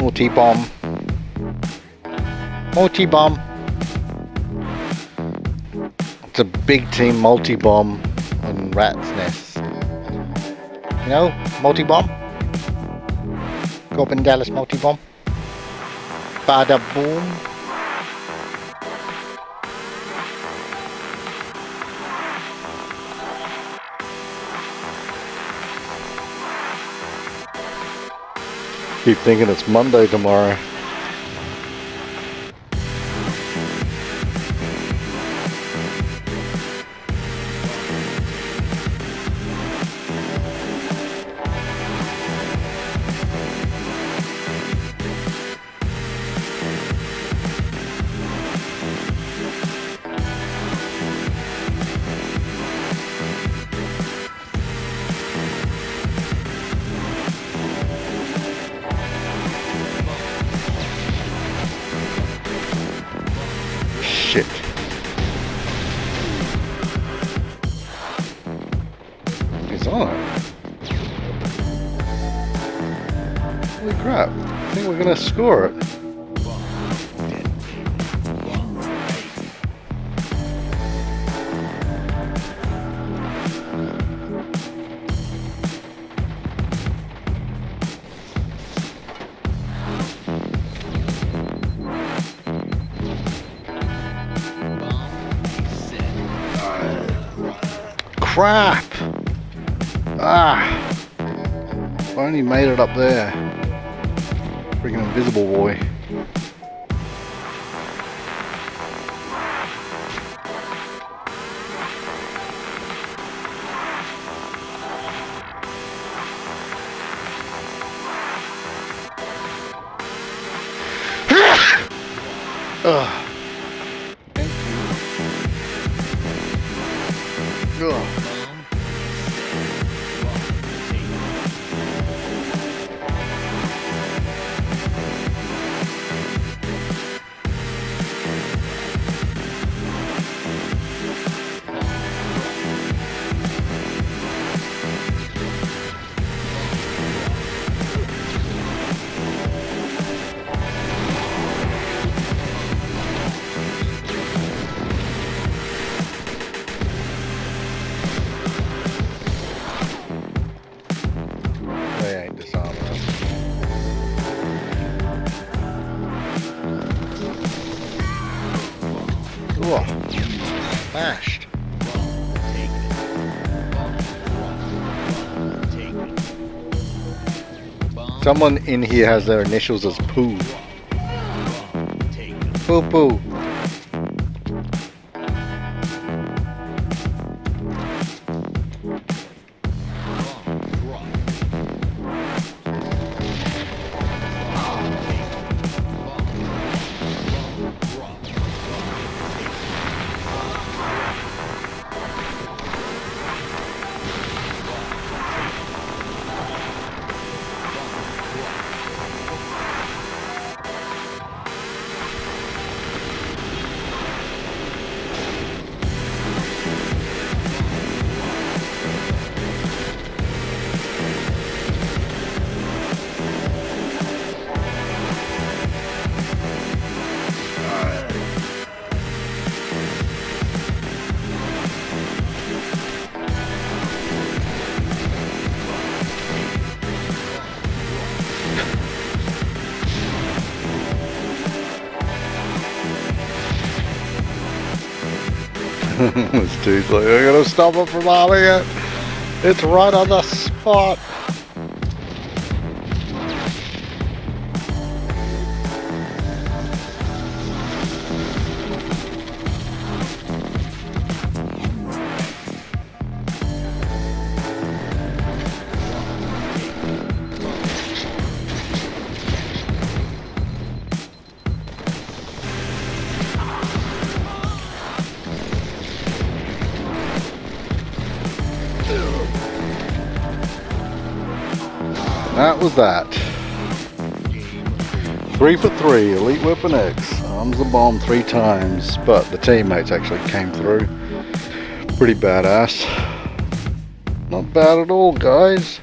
Multi-bomb. Multi-bomb. It's a big team multi-bomb on Rat's Nest. You know, multi-bomb? Go up in Dallas multi-bomb. Bada boom. Keep thinking it's Monday tomorrow. Shit. It's on. Holy crap. I think we're gonna score it. Crap! Ah! I only made it up there. Freaking invisible boy. Ugh. You. Ooh, smashed. Someone in here has their initials as poo. Poo poo. This dude's like, I gotta stop him from having it. It's right on the spot. That was that. Three for three, Elite Weapon X. Arms the bomb three times, but the teammates actually came through. Pretty badass. Not bad at all, guys.